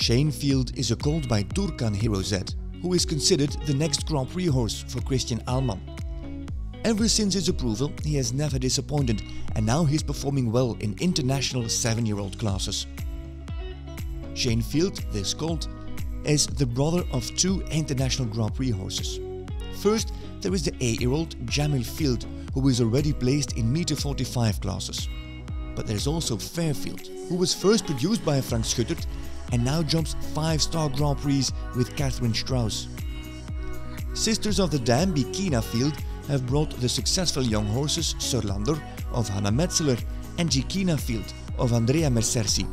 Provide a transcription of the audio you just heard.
Shane Field is a colt by Dourkhan Hero Z, who is considered the next Grand Prix horse for Christian Ahlmann. Ever since his approval, he has never disappointed and now he's performing well in international 7-year-old classes. Shane Field, this colt, is the brother of two international Grand Prix horses. First, there is the 8-year-old Jamil Field, who is already placed in meter 45 classes. But there's also Fair Field, who was first produced by Frank Schuttert and now jumps 5-star Grand Prix with Katherine Strauss. Sisters of the Dam Bikina Field have brought the successful young horses Sir Landor of Hannah Metzeler and Jikina Field of Andrea Messersi